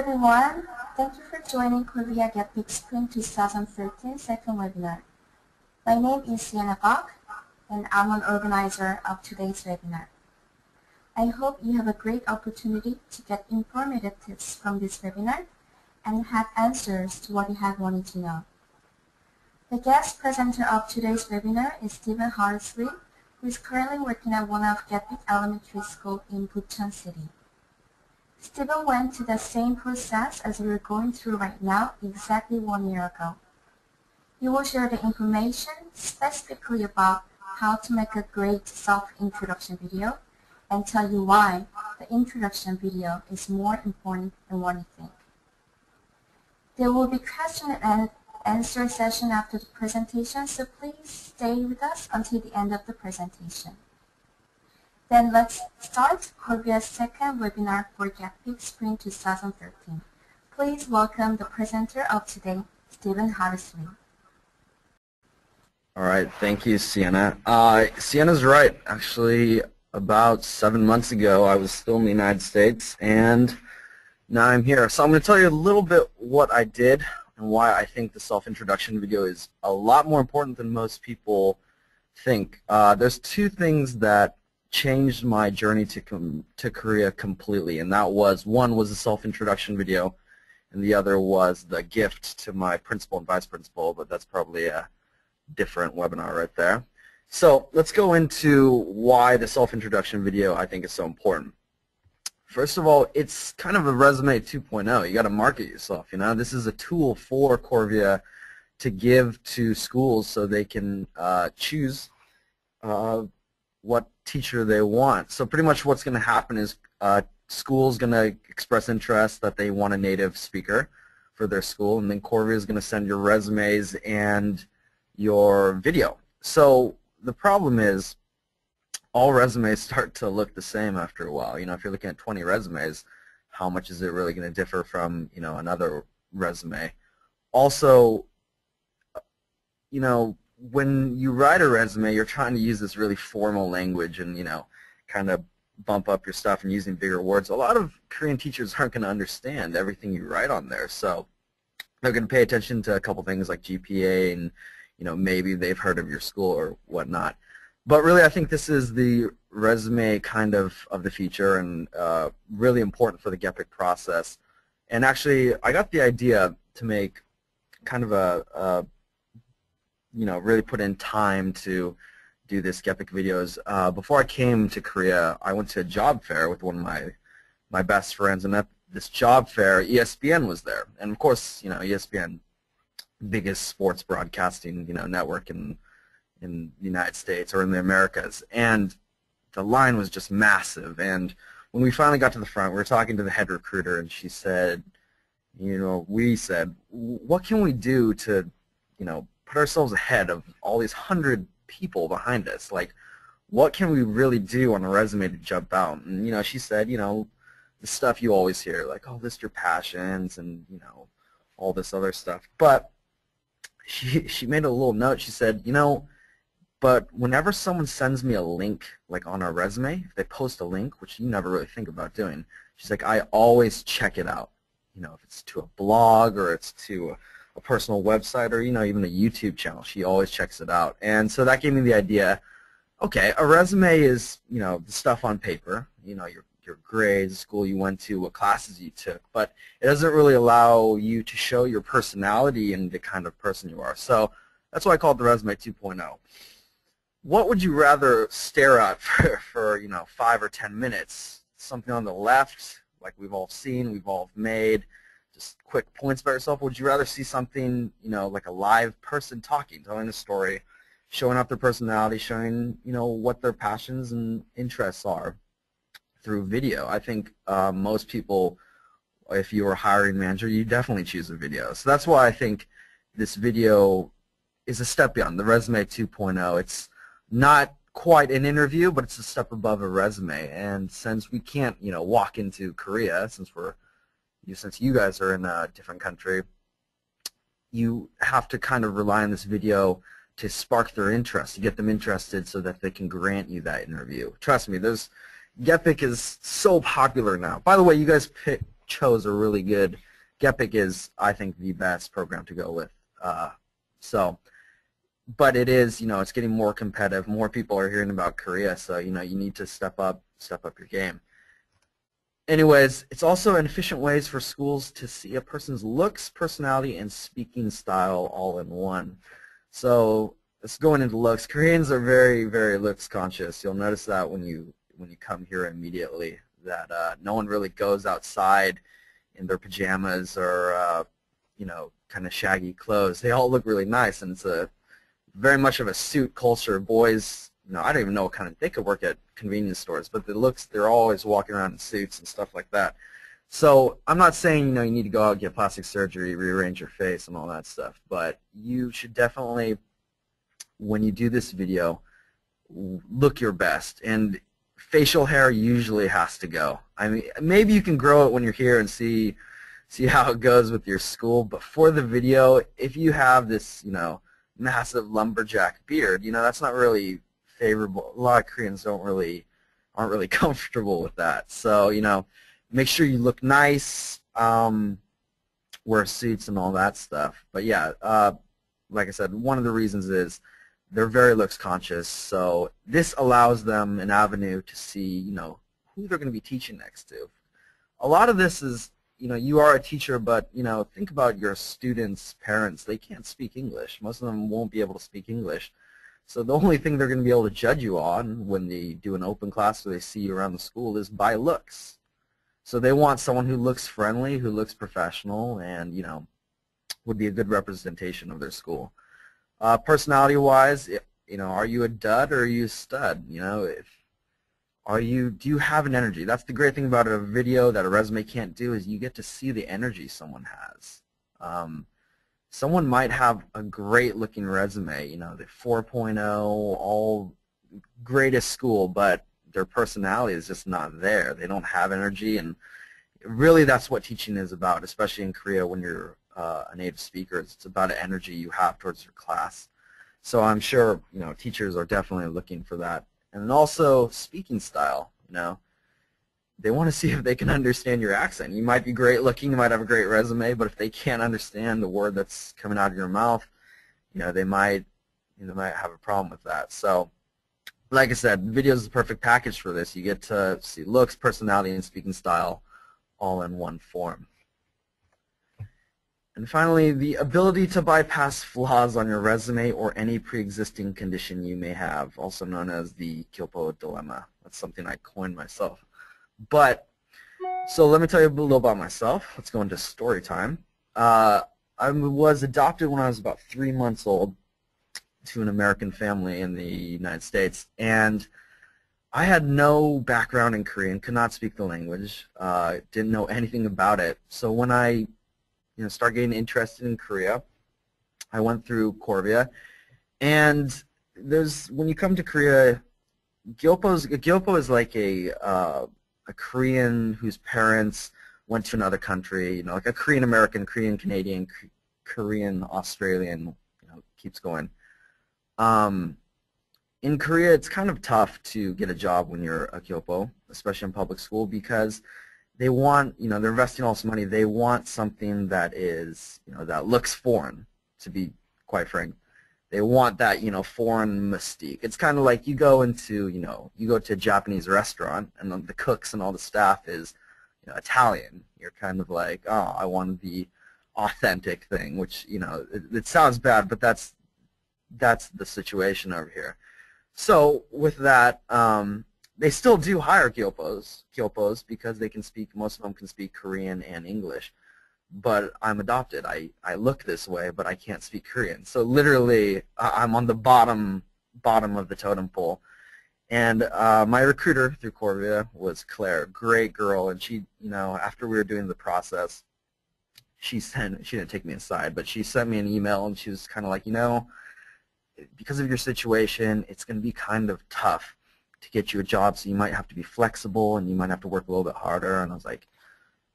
everyone. Thank you for joining Korvia GEPIK Spring 2013 second webinar. My name is Sienna Bach, and I'm an organizer of today's webinar. I hope you have a great opportunity to get informative tips from this webinar and have answers to what you have wanted to know. The guest presenter of today's webinar is Stephen Harsley, who is currently working at one of Gatwick Elementary School in Bucheon City. Stephen went to the same process as we're going through right now exactly one year ago. He will share the information specifically about how to make a great self-introduction video and tell you why the introduction video is more important than what you think. There will be question and answer session after the presentation, so please stay with us until the end of the presentation. Then let's start Korvia's second webinar for GEPIK Spring 2013. Please welcome the presenter of today, Stephen Harrisley. All right, thank you, Sienna. Uh, Sienna's right. Actually, about seven months ago, I was still in the United States, and now I'm here. So I'm going to tell you a little bit what I did and why I think the self-introduction video is a lot more important than most people think. Uh, there's two things that changed my journey to to Korea completely, and that was one was the self-introduction video, and the other was the gift to my principal and vice principal. But that's probably a different webinar right there. So let's go into why the self-introduction video I think is so important. First of all, it's kind of a resume 2.0. You got to market yourself. You know, this is a tool for Korvia to give to schools so they can uh, choose uh, what teacher they want. So pretty much what's going to happen is uh, school's going to express interest that they want a native speaker for their school, and then Korvia is going to send your resumes and your video. So the problem is all resumes start to look the same after a while. You know, if you're looking at 20 resumes, how much is it really going to differ from, you know, another resume? Also, you know, when you write a resume, you're trying to use this really formal language and, you know, kind of bump up your stuff and using bigger words. A lot of Korean teachers aren't going to understand everything you write on there. So they're going to pay attention to a couple things like GPA and, you know, maybe they've heard of your school or whatnot. But really, I think this is the resume kind of of the future and uh, really important for the GEPIK process. And actually, I got the idea to make kind of a, a you know, really put in time to do this GEPIK videos. Uh, before I came to Korea, I went to a job fair with one of my my best friends, and at this job fair, ESPN was there, and of course, you know, ESPN, biggest sports broadcasting, you know, network in in the United States or in the Americas, and the line was just massive. And when we finally got to the front, we were talking to the head recruiter, and she said, you know, we said, what can we do to, you know, put ourselves ahead of all these hundred people behind us? Like, what can we really do on a resume to jump out? And, you know, she said, you know, the stuff you always hear, like, oh, list your passions and, you know, all this other stuff. But she, she made a little note. She said, you know, but whenever someone sends me a link, like on our resume, if they post a link, which you never really think about doing, she's like, I always check it out. You know, if it's to a blog or it's to a, personal website or, you know, even a YouTube channel, she always checks it out. And so that gave me the idea, okay, a resume is, you know, the stuff on paper, you know, your, your grades, school you went to, what classes you took, but it doesn't really allow you to show your personality and the kind of person you are. So that's why I call it the resume 2.0 what would you rather stare at for, for, you know, five or ten minutes? Something on the left, like we've all seen, we've all made, quick points about yourself. Would you rather see something, you know, like a live person talking, telling a story, showing off their personality, showing, you know, what their passions and interests are through video? I think uh, most people, if you were a hiring manager, you definitely choose a video. So that's why I think this video is a step beyond the resume 2.0. It's not quite an interview, but it's a step above a resume. And since we can't, you know, walk into Korea, since we're, you, since you guys are in a different country, you have to kind of rely on this video to spark their interest, to get them interested so that they can grant you that interview. Trust me, there's, GEPIK is so popular now. By the way, you guys pick, chose a really good. GEPIK is, I think, the best program to go with. Uh, so, but it is, you know, it's getting more competitive. More people are hearing about Korea, so you know, you need to step up, step up your game. Anyways, it's also an efficient ways for schools to see a person's looks, personality, and speaking style all in one. So let's going into looks. Koreans are very, very looks conscious. You'll notice that when you when you come here immediately that uh, no one really goes outside in their pajamas or uh, you know kind of shaggy clothes. They all look really nice, and it's a very much of a suit culture. Boys, know, I don't even know what kind of they could work at convenience stores, but the looks they're always walking around in suits and stuff like that. So I'm not saying you know you need to go out and get plastic surgery, rearrange your face, and all that stuff, but you should definitely, when you do this video, look your best. And facial hair usually has to go. I mean, maybe you can grow it when you're here and see see how it goes with your school, but for the video, if you have this, you know, massive lumberjack beard, you know, that's not really favorable. A lot of Koreans don't really aren't really comfortable with that. So, you know, make sure you look nice, um, wear suits and all that stuff. But yeah, uh, like I said, one of the reasons is they're very looks conscious, so this allows them an avenue to see, you know, who they're going to be teaching next to. A lot of this is, you know, you are a teacher, but, you know, think about your students' parents. They can't speak English. Most of them won't be able to speak English. So the only thing they're going to be able to judge you on when they do an open class or they see you around the school is by looks. So they want someone who looks friendly, who looks professional, and, you know, would be a good representation of their school. Uh, Personality-wise, you know, are you a dud or are you a stud? You know, if are you do you have an energy? That's the great thing about a video that a resume can't do is you get to see the energy someone has. Um, someone might have a great looking resume, you know, the 4.0, all greatest school, but their personality is just not there. They don't have energy, and really that's what teaching is about, especially in Korea when you're uh, a native speaker. It's about the energy you have towards your class. So I'm sure you know teachers are definitely looking for that. And also speaking style. You know, they want to see if they can understand your accent. You might be great looking, you might have a great resume, but if they can't understand the word that's coming out of your mouth, you know, they might know, might have a problem with that. So like I said, video is the perfect package for this. You get to see looks, personality, and speaking style all in one form. And finally, the ability to bypass flaws on your resume or any pre-existing condition you may have, also known as the Kyopo dilemma. That's something I coined myself. But, so let me tell you a little about myself. Let's go into story time. Uh, I was adopted when I was about three months old to an American family in the United States, and I had no background in Korean, could not speak the language, uh, didn't know anything about it. So when I you know, start getting interested in Korea. I went through Korvia, and there's when you come to Korea, Gyopo's Gyopo is like a uh, a Korean whose parents went to another country, you know, like a Korean American, Korean Canadian, Korean Australian, you know, keeps going. Um, in Korea, it's kind of tough to get a job when you're a Kyopo, especially in public school, because they want, you know, they're investing all this money. They want something that is, you know, that looks foreign, to be quite frank. They want that, you know, foreign mystique. It's kind of like you go into, you know, you go to a Japanese restaurant and the cooks and all the staff is, you know, Italian. You're kind of like, oh, I want the authentic thing, which, you know, it, it sounds bad, but that's that's the situation over here. So with that, um, they still do hire Kyopos, Kyopos because they can speak, most of them can speak Korean and English. But I'm adopted. I, I look this way, but I can't speak Korean. So literally, I'm on the bottom bottom of the totem pole. And uh, my recruiter through Korvia was Claire, great girl. And she, you know, after we were doing the process, she sent, she didn't take me aside, but she sent me an email and she was kind of like, you know, because of your situation, it's going to be kind of tough to get you a job, so you might have to be flexible and you might have to work a little bit harder. And I was like,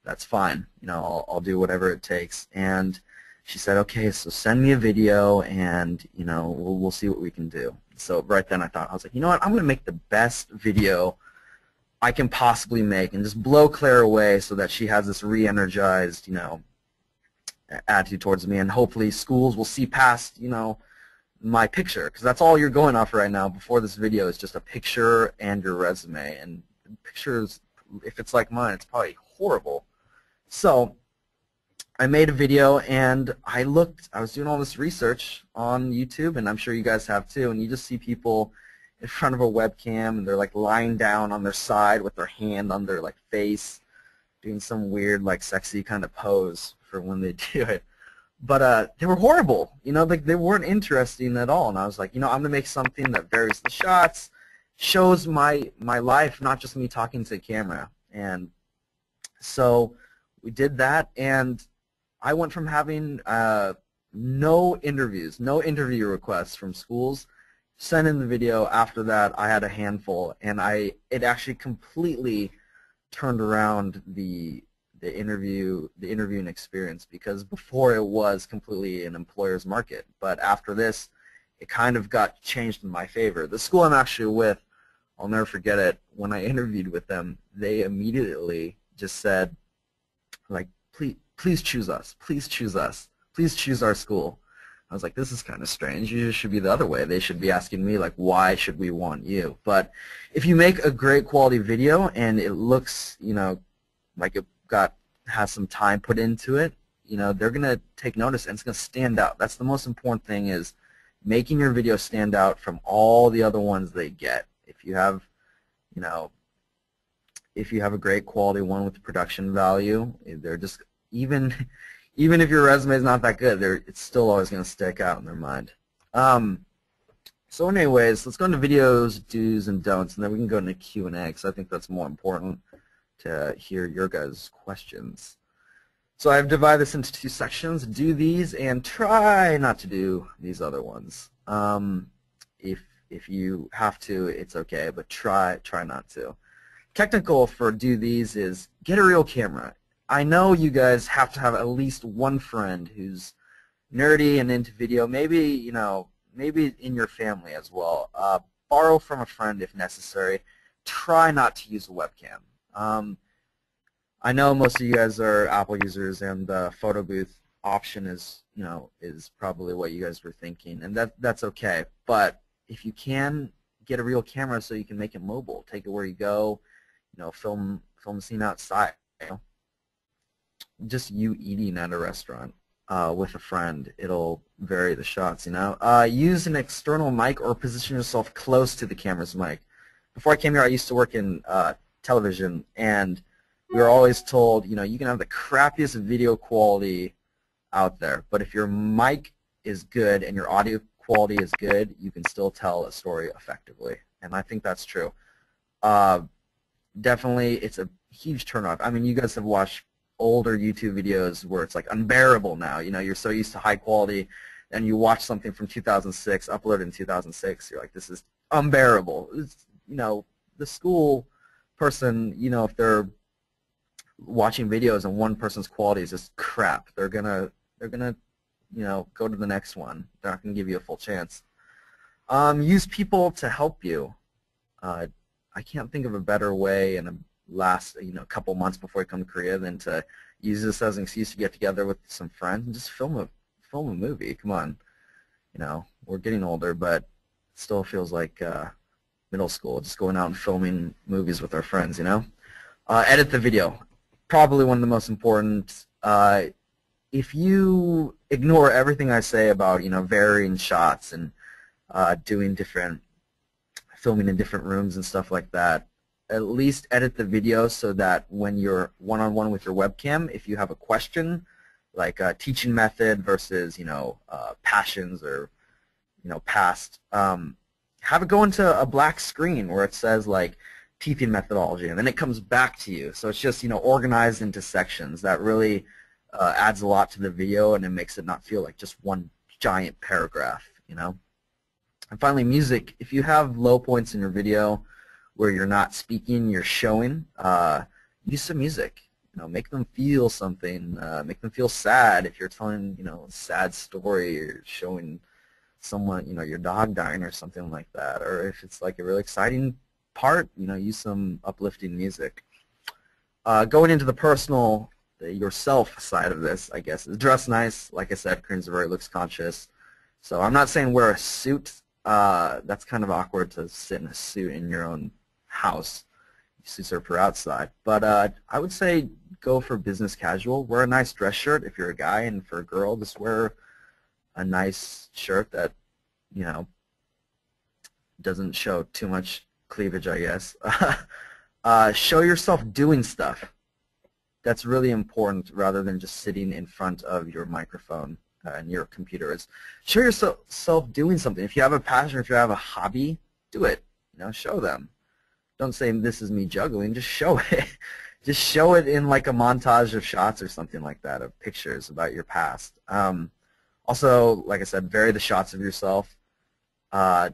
that's fine. You know, I'll, I'll do whatever it takes. And she said, okay, so send me a video and, you know, we'll, we'll see what we can do. So right then I thought, I was like, you know what, I'm going to make the best video I can possibly make and just blow Claire away so that she has this re-energized, you know, attitude towards me and hopefully schools will see past, you know, my picture because that's all you're going off right now before this video is just a picture and your resume and pictures if it's like mine it's probably horrible so I made a video and I looked I was doing all this research on YouTube and I'm sure you guys have too and you just see people in front of a webcam and they're like lying down on their side with their hand on their like face doing some weird like sexy kind of pose for when they do it but uh, they were horrible. You know, like they weren't interesting at all. And I was like, you know, I'm gonna make something that varies the shots, shows my my life, not just me talking to the camera. And so we did that, and I went from having uh, no interviews, no interview requests from schools. Sent in the video. After that, I had a handful, and I it actually completely turned around the the interview the interviewing experience because before it was completely an employer's market but after this it kind of got changed in my favor the school I'm actually with I'll never forget it when I interviewed with them they immediately just said like please please choose us please choose us please choose our school I was like, this is kind of strange. You should be the other way. They should be asking me, like, why should we want you? But if you make a great quality video and it looks, you know, like it got has some time put into it, you know, they're going to take notice and it's going to stand out. That's the most important thing is making your video stand out from all the other ones they get. If you have, you know, if you have a great quality one with production value, they're just even even if your resume is not that good, it's still always going to stick out in their mind. Um, so anyways, let's go into videos, do's, and don'ts, and then we can go into Q&A because I think that's more important to hear your guys' questions. So I've divided this into two sections. Do these and try not to do these other ones. Um, if if you have to, it's okay, but try try not to. Technical for do these is get a real camera. I know you guys have to have at least one friend who's nerdy and into video. Maybe you know, maybe in your family as well. Uh, borrow from a friend if necessary. Try not to use a webcam. Um, I know most of you guys are Apple users, and the photo booth option is, you know, is probably what you guys were thinking, and that that's okay. But if you can get a real camera so you can make it mobile, take it where you go, you know, film film scene outside. You know? Just you eating at a restaurant uh, with a friend, it'll vary the shots. You know, uh, use an external mic or position yourself close to the camera's mic. Before I came here, I used to work in uh, television, and we were always told, you know, you can have the crappiest video quality out there, but if your mic is good and your audio quality is good, you can still tell a story effectively, and I think that's true. Uh, definitely, it's a huge turnoff. I mean, you guys have watched older YouTube videos where it's like unbearable now. You know, you're so used to high quality, and you watch something from 2006, uploaded in 2006, you're like, this is unbearable. It's, you know, the school person, you know, if they're watching videos and one person's quality is just crap, they're gonna they're gonna you know go to the next one. They're not gonna give you a full chance. Um, use people to help you. Uh, I can't think of a better way in a last you know couple months before you come to Korea than to use this as an excuse to get together with some friends and just film a film a movie. Come on, you know we're getting older, but it still feels like uh, middle school, just going out and filming movies with our friends, you know? Uh, edit the video. Probably one of the most important. Uh, if you ignore everything I say about, you know, varying shots and uh, doing different, filming in different rooms and stuff like that, at least edit the video so that when you're one-on-one -on -one with your webcam, if you have a question, like a teaching method versus, you know, uh, passions or, you know, past, um, have it go into a black screen where it says like teaching methodology, and then it comes back to you. So it's just you know organized into sections. That really uh, adds a lot to the video, and it makes it not feel like just one giant paragraph. You know. And finally, music. If you have low points in your video where you're not speaking, you're showing, uh, use some music. You know, make them feel something. Uh, make them feel sad. If you're telling, you know, a sad story, you're showing someone, you know, your dog dying or something like that, or if it's like a really exciting part, you know, use some uplifting music. Uh, going into the personal, the yourself side of this, I guess, is dress nice. Like I said, very looks conscious. So I'm not saying wear a suit. Uh, that's kind of awkward to sit in a suit in your own house. Suits are for outside. But uh, I would say go for business casual. Wear a nice dress shirt if you're a guy, and for a girl, just wear a nice shirt that, you know, doesn't show too much cleavage, I guess. uh, show yourself doing stuff. That's really important rather than just sitting in front of your microphone and your computer. Is show yourself doing something. If you have a passion, if you have a hobby, do it. You know, show them. Don't say this is me juggling. Just show it. just show it in like a montage of shots or something like that, of pictures about your past. Um, also, like I said, vary the shots of yourself. Uh,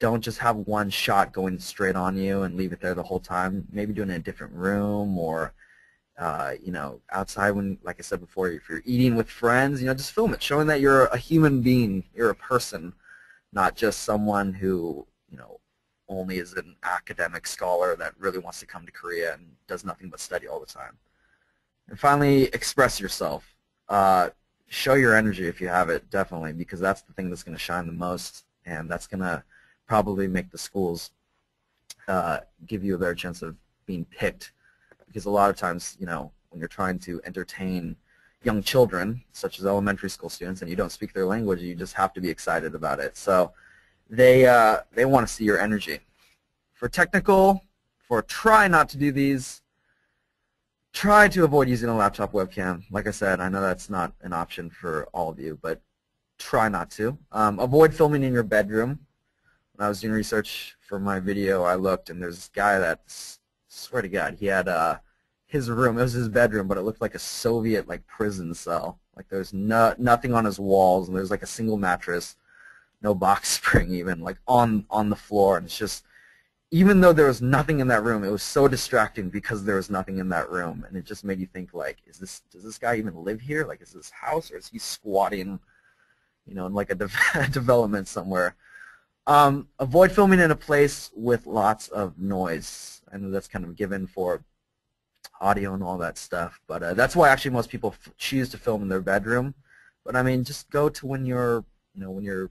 don't just have one shot going straight on you and leave it there the whole time. Maybe do it in a different room or, uh, you know, outside when, like I said before, if you're eating with friends, you know, just film it, showing that you're a human being, you're a person, not just someone who, you know, only is an academic scholar that really wants to come to Korea and does nothing but study all the time. And finally, express yourself. Uh, show your energy if you have it, definitely, because that's the thing that's going to shine the most, and that's going to probably make the schools uh, give you a better chance of being picked because a lot of times, you know, when you're trying to entertain young children, such as elementary school students, and you don't speak their language, you just have to be excited about it. So they, uh, they want to see your energy. For technical, for try not to do these, try to avoid using a laptop webcam. Like I said, I know that's not an option for all of you, but try not to. Um, avoid filming in your bedroom when I was doing research for my video, I looked, and there's this guy that, swear to God, he had uh, his room. It was his bedroom, but it looked like a Soviet like prison cell. Like there's no nothing on his walls, and there's like a single mattress, no box spring even, like on on the floor, and it's just. Even though there was nothing in that room, it was so distracting because there was nothing in that room, and it just made you think like, is this does this guy even live here? Like, is this house, or is he squatting, you know, in like a de development somewhere? Um, avoid filming in a place with lots of noise. I know that's kind of given for audio and all that stuff, but uh, that's why actually most people choose to film in their bedroom. But I mean, just go to when you're, you know, when your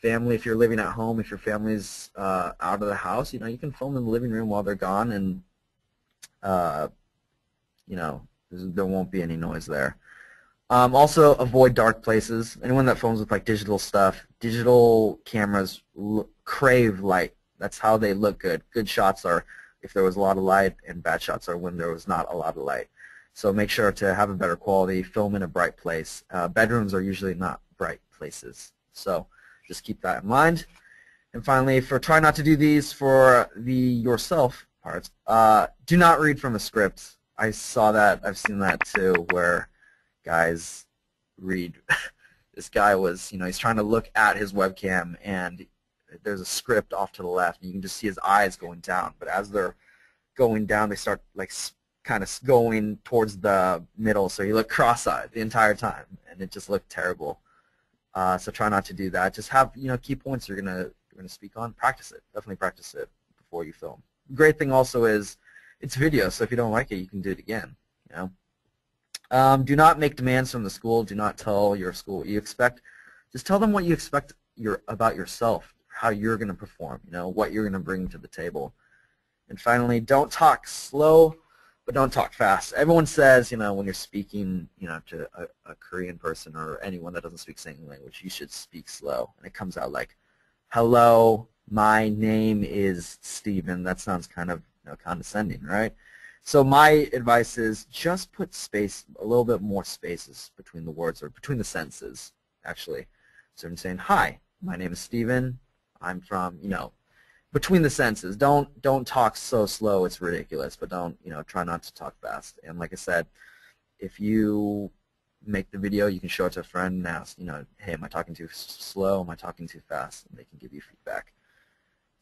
family, if you're living at home, if your family's uh, out of the house, you know, you can film in the living room while they're gone, and uh, you know, there won't be any noise there. Um, also, avoid dark places. Anyone that films with like digital stuff, digital cameras crave light. That's how they look good. Good shots are if there was a lot of light, and bad shots are when there was not a lot of light. So make sure to have a better quality. Film in a bright place. Uh, bedrooms are usually not bright places. So just keep that in mind. And finally, for try not to do these for the yourself parts, uh, do not read from a script. I saw that. I've seen that too, where guys read. this guy was, you know, he's trying to look at his webcam and there's a script off to the left and you can just see his eyes going down. But as they're going down, they start like kind of going towards the middle, so he looked cross-eyed the entire time, and it just looked terrible. Uh, so try not to do that. Just have you know key points you're gonna you're gonna speak on. Practice it. Definitely practice it before you film. Great thing also is it's video, so if you don't like it, you can do it again. You know. Um, do not make demands from the school. Do not tell your school what you expect. Just tell them what you expect your, about yourself, how you're going to perform, you know, what you're going to bring to the table. And finally, don't talk slow, but don't talk fast. Everyone says, you know, when you're speaking, you know, to a, a Korean person or anyone that doesn't speak same language, you should speak slow. And it comes out like, hello, my name is Steven. That sounds kind of you know, condescending, right? So my advice is just put space, a little bit more spaces between the words or between the sentences, actually. So I'm saying, hi, my name is Steven. I'm from, you know, between the sentences. Don't don't talk so slow it's ridiculous, but don't, you know, try not to talk fast. And like I said, if you make the video, you can show it to a friend and ask, you know, hey, am I talking too slow? Am I talking too fast? And they can give you feedback.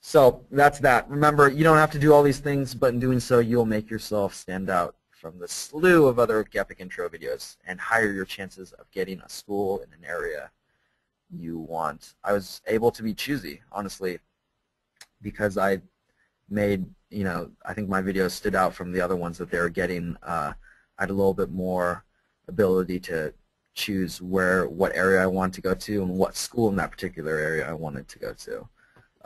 So that's that. Remember, you don't have to do all these things, but in doing so, you'll make yourself stand out from the slew of other GEPIK intro videos and higher your chances of getting a school in an area you want. I was able to be choosy, honestly, because I made, you know, I think my videos stood out from the other ones that they were getting. Uh, I had a little bit more ability to choose where, what area I wanted to go to and what school in that particular area I wanted to go to.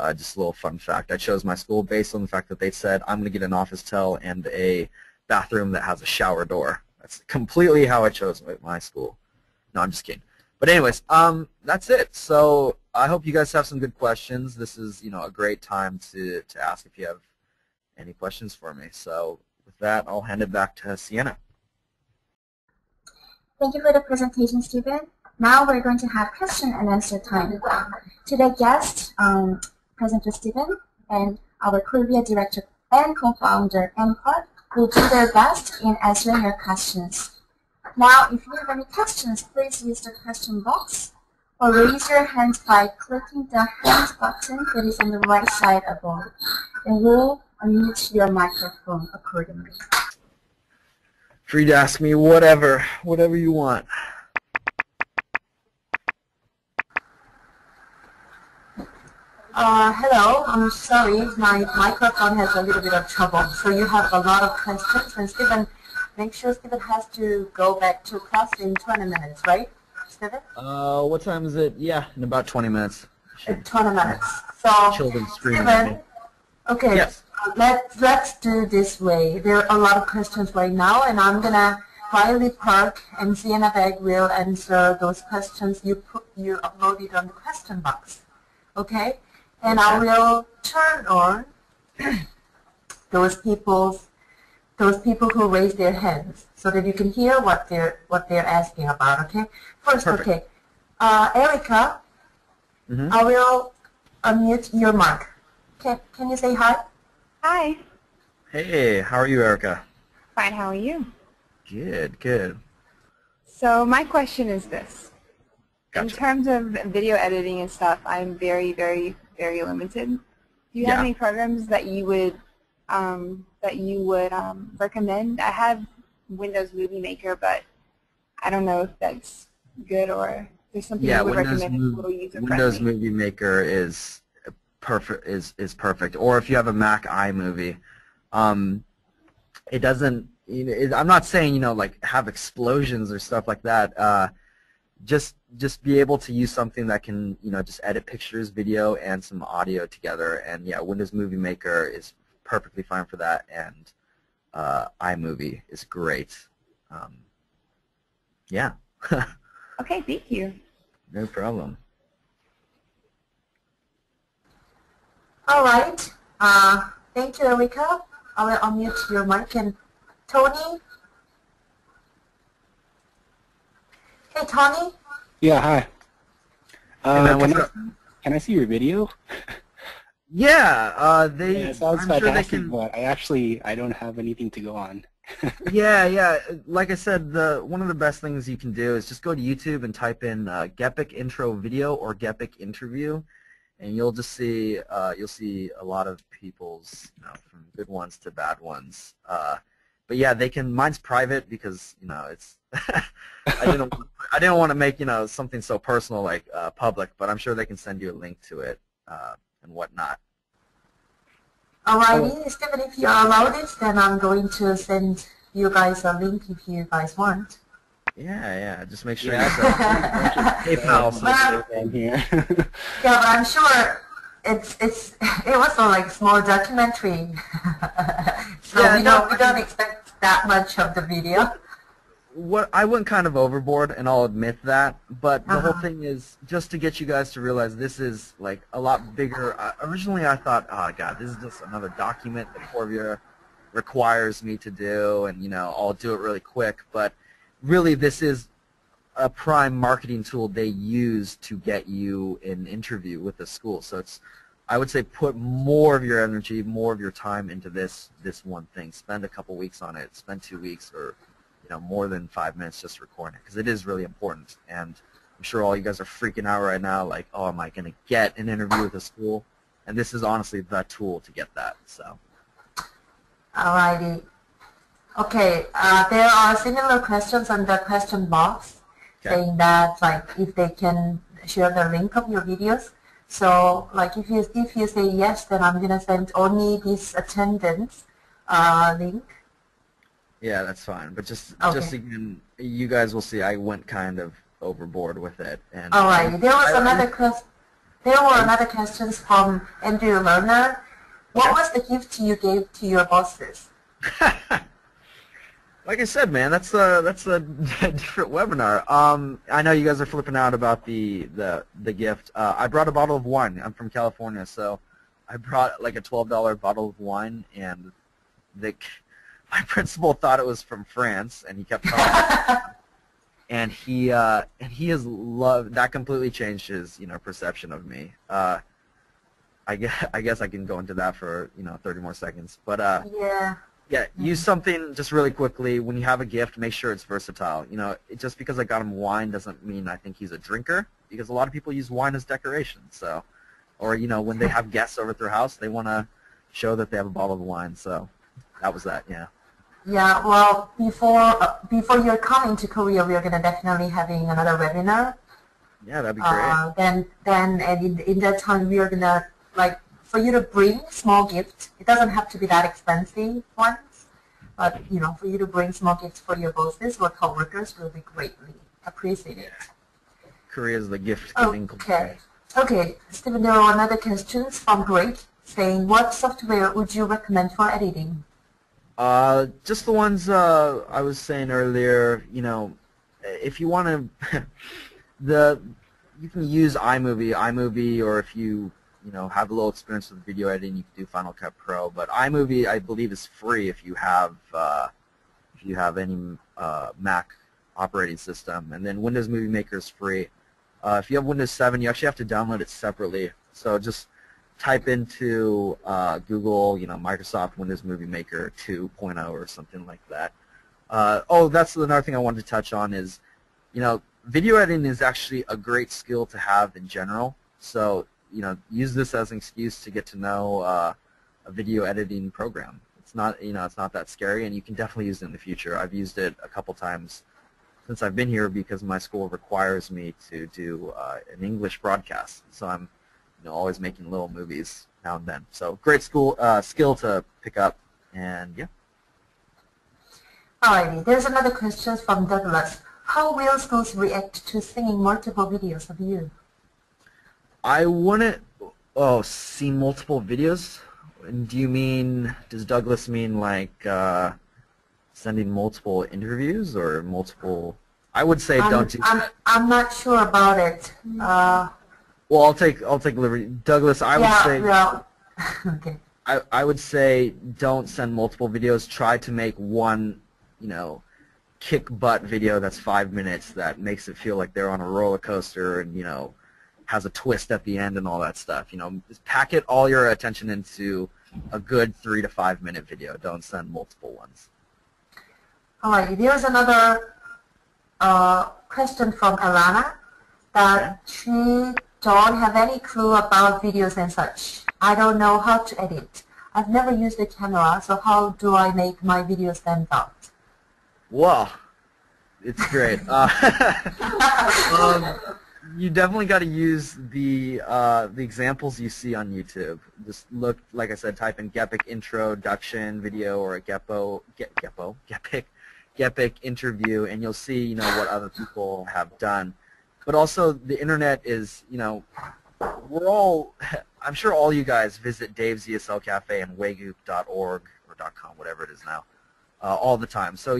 Uh, just a little fun fact. I chose my school based on the fact that they said I'm going to get an officetel and a bathroom that has a shower door. That's completely how I chose my, school. No, I'm just kidding. But anyways, um, that's it. So I hope you guys have some good questions. This is, you know, a great time to, to ask if you have any questions for me. So with that, I'll hand it back to Sienna. Thank you for the presentation, Stephen. Now we're going to have question and answer time. Today's guest, um, Presenter Stephen, and our Korea director and co-founder, Park, will do their best in answering your questions. Now, if you have any questions, please use the question box or raise your hand by clicking the hand button that is on the right side above. And we'll unmute your microphone accordingly. Free to ask me whatever, whatever you want. Uh, hello, I'm sorry, my microphone has a little bit of trouble. So you have a lot of questions, and Stephen make sure Stephen has to go back to class in 20 minutes, right, Stephen? Uh, what time is it? Yeah, in about 20 minutes. In 20 minutes. So, Children screaming Stephen, okay, yes. let's, let's do this way. There are a lot of questions right now, and I'm going to Riley Park and Sienna Bag will answer those questions you put, you uploaded on the question box. Okay? And. I will turn on those people's those people who raise their hands so that you can hear what they're what they're asking about. Okay. First, Perfect. okay, uh, Erica, mm -hmm. I will unmute your mic. Can Can you say hi? Hi. Hey, how are you, Erica? Fine. How are you? Good. Good. So my question is this. Gotcha. In terms of video editing and stuff, I'm very, very, very limited. Do you yeah. have any programs that you would um, that you would um, recommend? I have Windows Movie Maker, but I don't know if that's good or there's something yeah, you would Windows recommend Mov- little user Windows Movie Maker is perfect is is perfect. Or if you have a Mac iMovie, um, it doesn't. You know, it, I'm not saying you know like have explosions or stuff like that. Uh, just just be able to use something that can you know just edit pictures, video, and some audio together. And yeah, Windows Movie Maker is perfectly fine for that, and uh, iMovie is great. Um, yeah. okay, thank you. No problem. All right. Uh, thank you, Erica. I will unmute your mic. And Tony? Hey, Tony? Yeah, hi. Uh, I, can I see your video? Yeah, uh, they. Yeah, it sounds I'm fantastic, sure can, but I actually I don't have anything to go on. yeah, yeah. Like I said, the one of the best things you can do is just go to YouTube and type in uh, GEPIK intro video or GEPIK interview, and you'll just see uh, you'll see a lot of people's you know, from good ones to bad ones. Uh, but yeah, they can. Mine's private because you know it's. I didn't. I didn't want to make you know something so personal like uh, public, but I'm sure they can send you a link to it. Uh, and whatnot. Alrighty, oh. Stephen, if you allow this, then I'm going to send you guys a link if you guys want. Yeah, yeah. Just make sure yeah. you have PayPal. But, here. yeah, but I'm sure it's it's it was a like small documentary, so yeah, we don't no, we don't expect that much of the video what I went kind of overboard, and I'll admit that. But the uh -huh. whole uh-huh. thing is just to get you guys to realize this is like a lot bigger. Uh, originally, I thought, oh god, this is just another document that Korvia requires me to do, and you know, I'll do it really quick. But really, this is a prime marketing tool they use to get you an interview with the school. So it's I would say put more of your energy, more of your time into this this one thing. Spend a couple weeks on it. Spend two weeks or know more than five minutes just recording it because it is really important. And I'm sure all you guys are freaking out right now, like, oh, am I going to get an interview with a school? And this is honestly the tool to get that. So. Alrighty. Okay, uh, there are similar questions on the question box okay. saying that like if they can share the link of your videos. So like if you if you say yes, then I'm gonna send only this attendance uh, link. Yeah, that's fine. But just Okay. just again, you guys will see I went kind of overboard with it. And All right. There was I- another question. There were another questions from Andrew Lerner. What was the gift you gave to your bosses? like I said, man, that's a that's a different webinar. Um, I know you guys are flipping out about the the the gift. Uh, I brought a bottle of wine. I'm from California, so I brought like a twelve dollar bottle of wine, and the my principal thought it was from France, and he kept talking. and he uh, and he has loved that completely changed his you know perception of me. Uh, I guess I guess I can go into that for you know 30 more seconds, but uh, yeah. yeah, use something just really quickly. When you have a gift, make sure it's versatile. You know, it, just because I got him wine doesn't mean I think he's a drinker, because a lot of people use wine as decoration. So, or you know, when they have guests over at their house, they want to show that they have a bottle of wine. So, that was that. Yeah. Yeah, well, before uh, before you're coming to Korea, we're gonna definitely having another webinar. Yeah, that'd be great. Uh, then then and in, in that time we are gonna like for you to bring small gift. It doesn't have to be that expensive ones, but you know, for you to bring small gifts for your bosses or coworkers will be greatly appreciated. Korea is the gift giving Okay. Okay, Stephen, there are another questions from Greg saying, what software would you recommend for editing? Uh, just the ones uh, I was saying earlier. You know, if you want to, the you can use iMovie, iMovie, or if you you know have a little experience with video editing, you can do Final Cut Pro. But iMovie, I believe, is free if you have uh, if you have any uh, Mac operating system, and then Windows Movie Maker is free. Uh, if you have Windows 7, you actually have to download it separately. So just type into uh, Google, you know, Microsoft Windows Movie Maker 2.0 or something like that. Uh, oh, that's another thing I wanted to touch on is, you know, video editing is actually a great skill to have in general. So, you know, use this as an excuse to get to know uh, a video editing program. It's not, you know, it's not that scary, and you can definitely use it in the future. I've used it a couple times since I've been here because my school requires me to do uh, an English broadcast. So I'm you know, always making little movies now and then. So great school uh, skill to pick up, and yeah. Alrighty, there's another question from Douglas. How will schools react to seeing multiple videos of you? I wouldn't. Oh, see multiple videos. And Do you mean? Does Douglas mean like uh, sending multiple interviews or multiple? I would say I'm, don't do. I'm, I'm not sure about it. Uh, Well, I'll take I'll take liberty. Douglas, I would say okay. I, I would say don't send multiple videos. Try to make one, you know, kick butt video that's five minutes that makes it feel like they're on a roller coaster and you know has a twist at the end and all that stuff. You know, just pack it all your attention into a good three to five minute video. Don't send multiple ones. Alrighty, there's another uh, question from Alana that she don't have any clue about videos and such. I don't know how to edit. I've never used a camera, so how do I make my video stand out? Well, it's great. Uh, um, you definitely got to use the uh, the examples you see on YouTube. Just look, like I said, type in GEPIK introduction video or a Gepo, Ge- Gepo, GEPIK, GEPIK interview, and you'll see, you know, what other people have done. But also, the internet is, you know, we're all. I'm sure all you guys visit Dave's ESL Cafe and Waygook.org or dot .com, whatever it is now, uh, all the time. So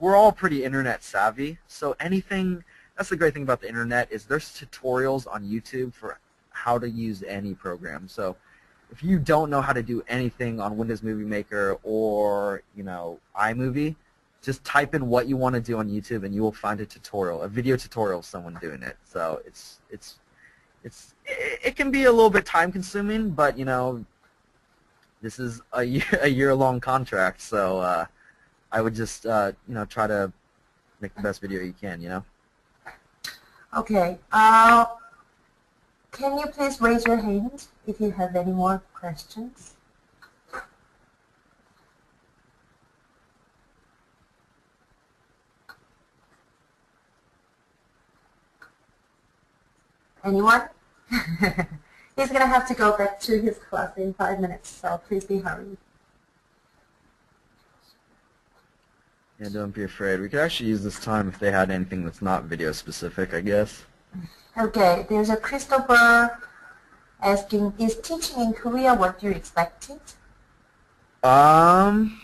we're all pretty internet savvy. So anything that's the great thing about the internet is there's tutorials on YouTube for how to use any program. So if you don't know how to do anything on Windows Movie Maker or you know iMovie, just type in what you want to do on YouTube and you will find a tutorial, a video tutorial of someone doing it. So it's it's it's it, can be a little bit time consuming, but you know this is a year a year long contract, so uh, I would just uh, you know try to make the best video you can. You know. Okay. Uh, can you please raise your hand if you have any more questions? Anyone? He's going to have to go back to his class in five minutes, so please be hurried. Yeah, don't be afraid. We could actually use this time if they had anything that's not video specific, I guess. Okay, there's a Christopher asking, is teaching in Korea what you expected? Um,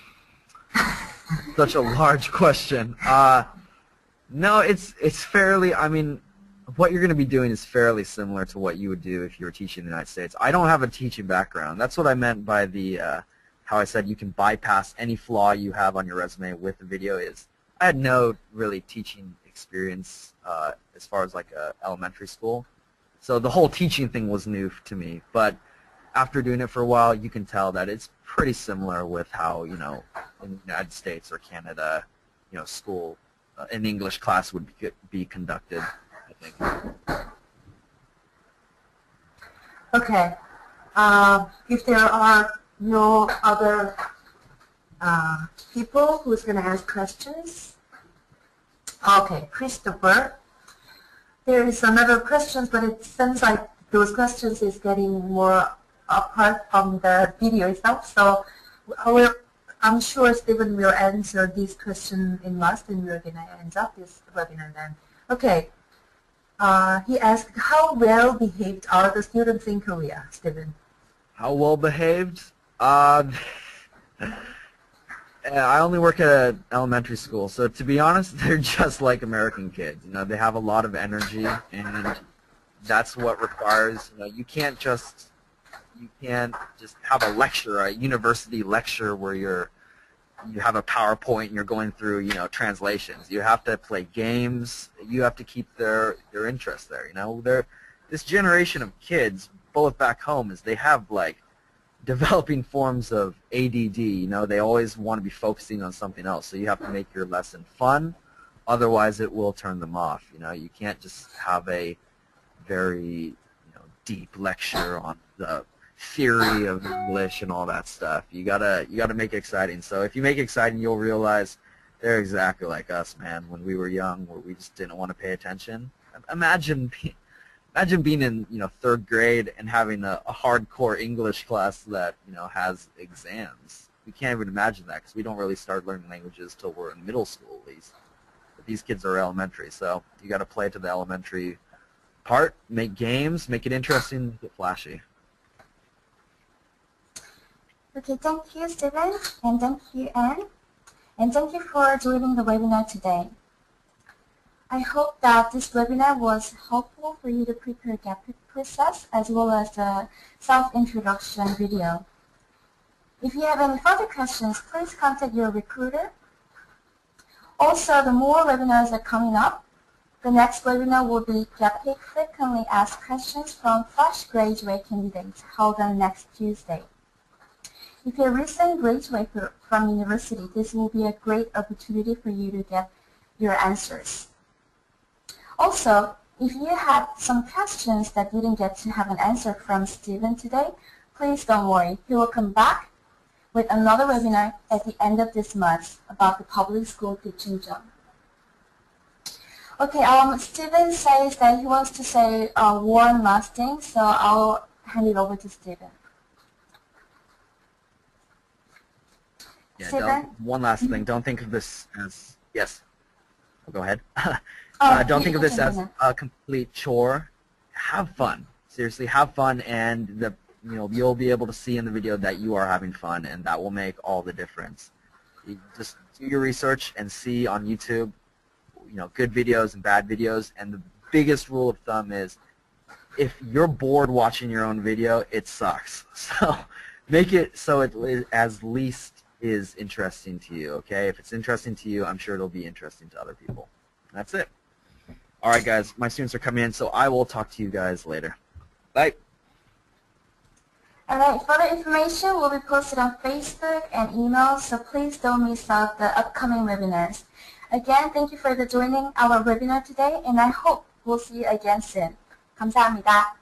such a large question. Uh, no, it's it's fairly. I mean, what you're going to be doing is fairly similar to what you would do if you were teaching in the United States. I don't have a teaching background. That's what I meant by the uh, how I said you can bypass any flaw you have on your resume with the video. Is I had no really teaching experience uh, as far as like a elementary school, so the whole teaching thing was new to me. But after doing it for a while, you can tell that it's pretty similar with how you know in the United States or Canada, you know, school, uh, an English class would be, be conducted. I think. Okay. Uh, if there are no other uh, people who's going to ask questions, okay, Christopher. There is another question, but it seems like those questions is getting more apart from the video itself. So I'm sure Stephen will answer this question in last and we're going to end up this webinar then. Okay. Uh, he asked, how well behaved are the students in Korea, Stephen? How well behaved? Uh, I only work at an elementary school, so to be honest, they're just like American kids. You know, they have a lot of energy, and that's what requires. You know, you can't just you can't just have a lecture, a university lecture where you're you have a PowerPoint and you're going through, you know, translations. You have to play games. You have to keep their their interest there. You know, they're this generation of kids, both back home, is they have like developing forms of ADD. You know, they always want to be focusing on something else. So you have to make your lesson fun. Otherwise, it will turn them off. You know, you can't just have a very you know, deep lecture on the theory of English and all that stuff. You gotta you gotta make it exciting. So if you make it exciting, you'll realize they're exactly like us, man. When we were young, where we just didn't want to pay attention. Imagine, imagine being in you know third grade and having a, a hardcore English class that you know has exams. We can't even imagine that because we don't really start learning languages till we're in middle school at least. But these kids are elementary, so you got to play to the elementary part, make games, make it interesting, get flashy. Okay, thank you, Stephen, and thank you, Anne, and thank you for joining the webinar today. I hope that this webinar was helpful for you to prepare GEPIK process as well as the self-introduction video. If you have any further questions, please contact your recruiter. Also, the more webinars are coming up, the next webinar will be GEPIK frequently asked questions from fresh graduate candidates held on next Tuesday. If you're a recent graduate from university, this will be a great opportunity for you to get your answers. Also, if you had some questions that didn't get to have an answer from Stephen today, please don't worry. He will come back with another webinar at the end of this month about the public school teaching job. Okay, um, Stephen says that he wants to say uh, one last thing, so I'll hand it over to Stephen. Yeah, don't, one last thing. Don't think of this as, yes, go ahead. uh, oh, don't think of this as a complete chore. Have fun. Seriously, have fun and the you know you'll be able to see in the video that you are having fun and that will make all the difference. You just do your research and see on YouTube you know good videos and bad videos and the biggest rule of thumb is if you're bored watching your own video, it sucks. So make it so it is as least is interesting to you, okay? If it's interesting to you, I'm sure it'll be interesting to other people. That's it. All right, guys, my students are coming in, so I will talk to you guys later. Bye. All right, further information will be posted on Facebook and email, so please don't miss out the upcoming webinars. Again, thank you for joining our webinar today, and I hope we'll see you again soon. 감사합니다.